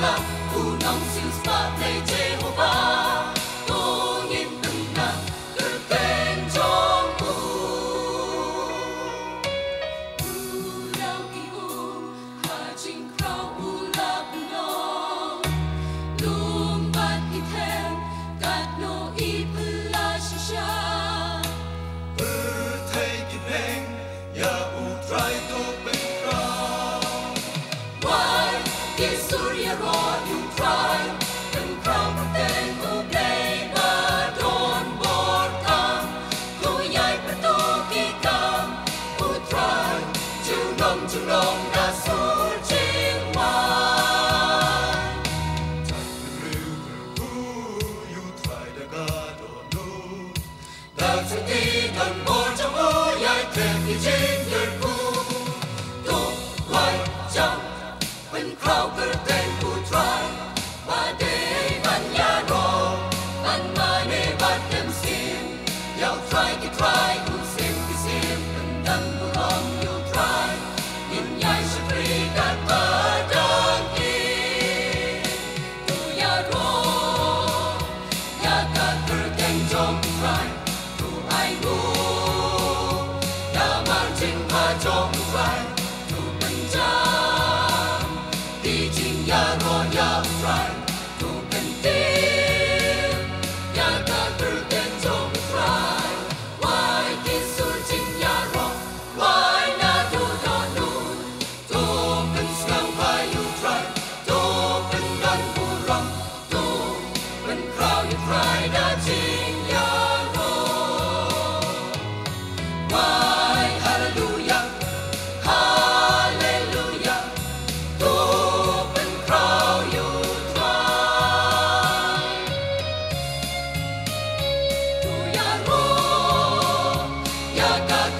love. trường đông đã xuống chiến mai thật lưu từ vũ yêu thoại đã ca đồ nu đã sẽ đi gần mô trong ô thêm như trên đời khu tụ hoài trong khao cơ tên của thoại ba đế văn nhà đồ văn mà nê bắt em xin yêu thoại cái thoại I should. Ga, ga.